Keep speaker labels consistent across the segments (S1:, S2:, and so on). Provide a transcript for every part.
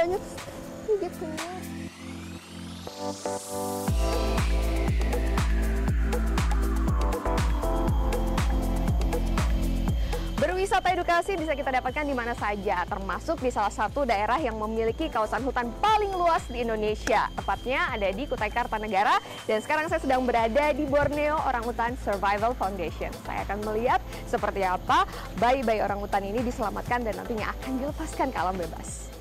S1: banyak keluar Berwisata edukasi bisa kita dapatkan di mana saja, termasuk di salah satu daerah yang memiliki kawasan hutan paling luas di Indonesia. Tepatnya ada di Kutai Kartanegara, dan sekarang saya sedang berada di Borneo Orangutan Survival Foundation. Saya akan melihat seperti apa bayi-bayi orangutan ini diselamatkan dan nantinya akan dilepaskan ke alam bebas.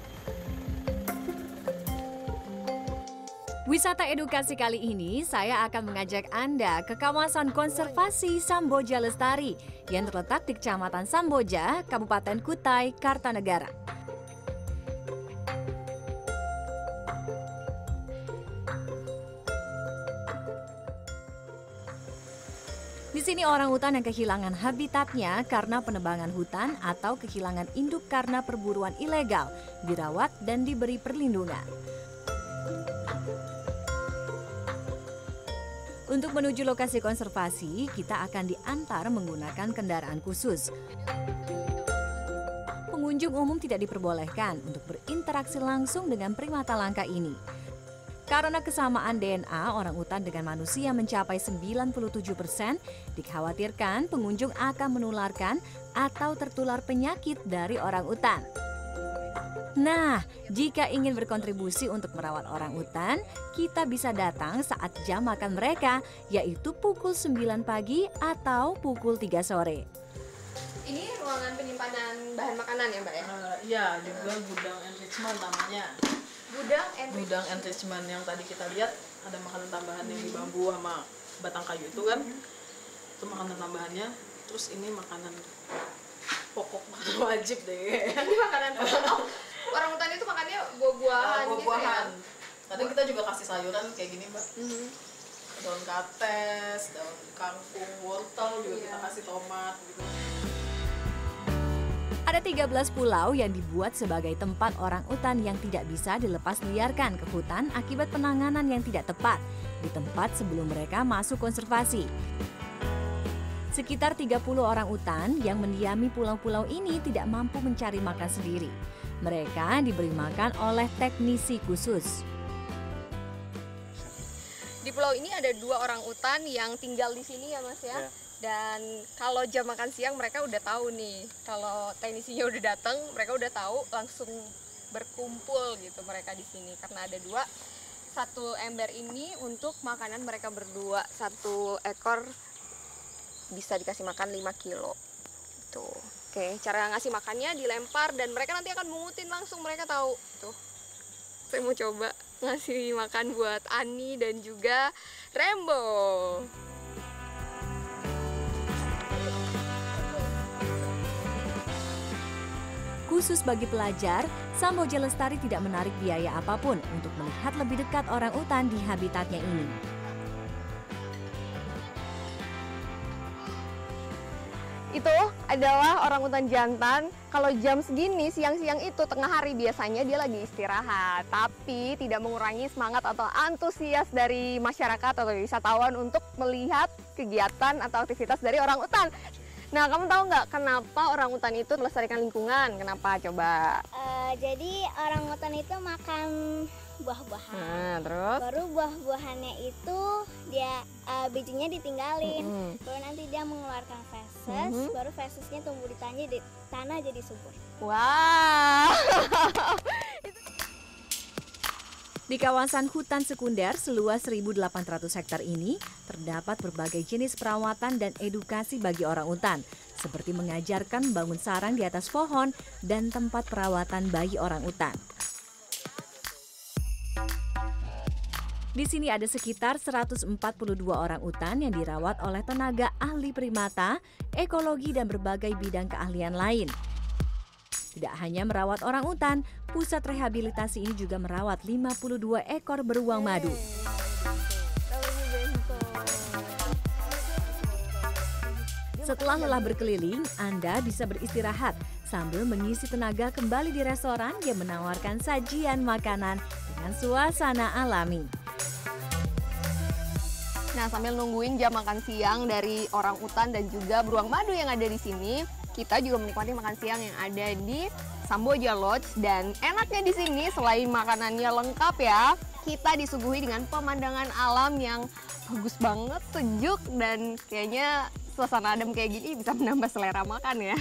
S2: Wisata edukasi kali ini saya akan mengajak Anda ke kawasan konservasi Samboja Lestari yang terletak di Kecamatan Samboja, Kabupaten Kutai, Kartanegara. Di sini orang hutan yang kehilangan habitatnya karena penebangan hutan atau kehilangan induk karena perburuan ilegal dirawat dan diberi perlindungan. Untuk menuju lokasi konservasi, kita akan diantar menggunakan kendaraan khusus. Pengunjung umum tidak diperbolehkan untuk berinteraksi langsung dengan primata langka ini. Karena kesamaan DNA orang utan dengan manusia mencapai 97 persen, dikhawatirkan pengunjung akan menularkan atau tertular penyakit dari orang utan. Nah, jika ingin berkontribusi untuk merawat orang utan, kita bisa datang saat jam makan mereka, yaitu pukul 9 pagi atau pukul 3 sore.
S1: Ini ruangan penyimpanan bahan makanan ya Mbak ya?
S3: Uh, iya, juga gudang enrichment namanya.
S1: Gudang and
S3: Gudang enrichment yang tadi kita lihat ada makanan tambahan yang di bambu sama batang kayu itu kan. Itu makanan tambahannya. Terus ini makanan pokok wajib deh.
S1: ini makanan oh, orang hutan itu makannya buah-buahan
S3: Uh, buah-buahan.
S1: gitu ya?
S3: Kadang kita juga kasih sayuran kayak gini, Mbak.
S1: Mhm.
S3: Daun kates, daun kangkung, wortel juga
S1: Iya.
S3: kita kasih tomat gitu.
S2: Ada 13 pulau yang dibuat sebagai tempat orang utan yang tidak bisa dilepas liarkan ke hutan akibat penanganan yang tidak tepat di tempat sebelum mereka masuk konservasi. Sekitar 30 orang utan yang mendiami pulau-pulau ini tidak mampu mencari makan sendiri. Mereka diberi makan oleh teknisi khusus.
S1: di pulau ini ada dua orang utan yang tinggal di sini ya mas ya.
S4: Iya.
S1: dan kalau jam makan siang mereka udah tahu nih. Kalau teknisinya udah datang mereka udah tahu langsung berkumpul gitu mereka di sini. Karena ada dua satu ember ini untuk makanan mereka berdua. Satu ekor bisa dikasih makan 5 kilo. Tuh oke cara ngasih makannya dilempar dan mereka nanti akan mengutin langsung mereka tahu tuh saya mau coba ngasih makan buat Ani dan juga Rembo.
S2: Khusus bagi pelajar, Samboja Lestari tidak menarik biaya apa pun untuk melihat lebih dekat orang utan di habitatnya ini.
S1: Itu adalah orang utan jantan. Kalau jam segini siang-siang itu tengah hari biasanya dia lagi istirahat, tapi tidak mengurangi semangat atau antusias dari masyarakat atau wisatawan untuk melihat kegiatan atau aktivitas dari orang utan. Nah, kamu tahu nggak kenapa orang utan itu melestarikan lingkungan? Kenapa? Coba.
S5: Eh, jadi orang hutan itu makan buah-buahan.
S1: Nah, terus?
S5: Baru buah-buahannya itu dia eh, bijinya ditinggalin.
S1: Mm-mm.
S5: Baru nanti dia mengeluarkan feses,
S1: Mhm.
S5: baru fesesnya tumbuh di tanah di tanah jadi subur.
S1: Wow.
S2: Di kawasan hutan sekunder seluas 1.800 hektar ini, terdapat berbagai jenis perawatan dan edukasi bagi orang utan, seperti mengajarkan bangun sarang di atas pohon dan tempat perawatan bayi orang utan. Di sini ada sekitar 142 orang utan yang dirawat oleh tenaga ahli primata, ekologi, dan berbagai bidang keahlian lain. Tidak hanya merawat orang utan, pusat rehabilitasi ini juga merawat 52 ekor beruang madu. Setelah lelah berkeliling, Anda bisa beristirahat sambil mengisi tenaga kembali di restoran yang menawarkan sajian makanan dengan suasana alami.
S1: Nah, sambil nungguin jam makan siang dari orang utan dan juga beruang madu yang ada di sini, kita juga menikmati makan siang yang ada di Samboja Lodge dan enaknya di sini selain makanannya lengkap ya, kita disuguhi dengan pemandangan alam yang bagus banget, sejuk dan kayaknya suasana adem kayak gini bisa menambah selera makan ya.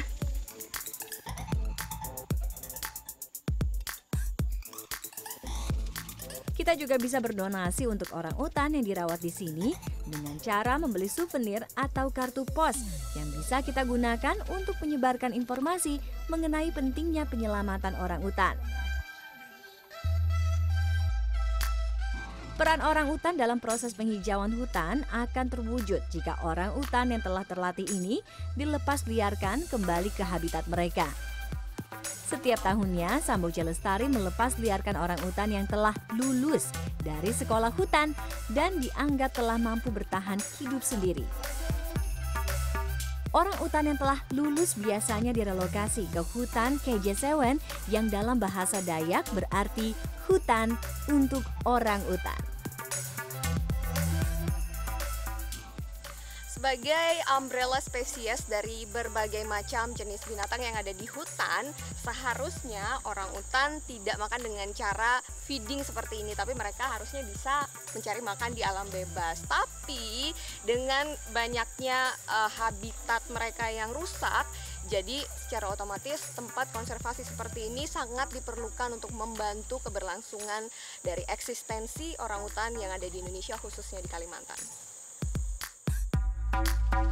S2: Kita juga bisa berdonasi untuk orang utan yang dirawat di sini dengan cara membeli souvenir atau kartu pos yang bisa kita gunakan untuk menyebarkan informasi mengenai pentingnya penyelamatan orang utan. Peran orang utan dalam proses penghijauan hutan akan terwujud jika orang utan yang telah terlatih ini dilepas liarkan kembali ke habitat mereka. Setiap tahunnya, Samboja Lestari melepas liarkan orang utan yang telah lulus dari sekolah hutan dan dianggap telah mampu bertahan hidup sendiri. Orang utan yang telah lulus biasanya direlokasi ke hutan Kejesewen yang dalam bahasa Dayak berarti hutan untuk orang utan.
S1: Sebagai umbrella spesies dari berbagai macam jenis binatang yang ada di hutan, seharusnya orang utan tidak makan dengan cara feeding seperti ini, tapi mereka harusnya bisa mencari makan di alam bebas. Tapi dengan banyaknya uh, habitat mereka yang rusak, jadi secara otomatis tempat konservasi seperti ini sangat diperlukan untuk membantu keberlangsungan dari eksistensi orang utan yang ada di Indonesia khususnya di Kalimantan. Thank you.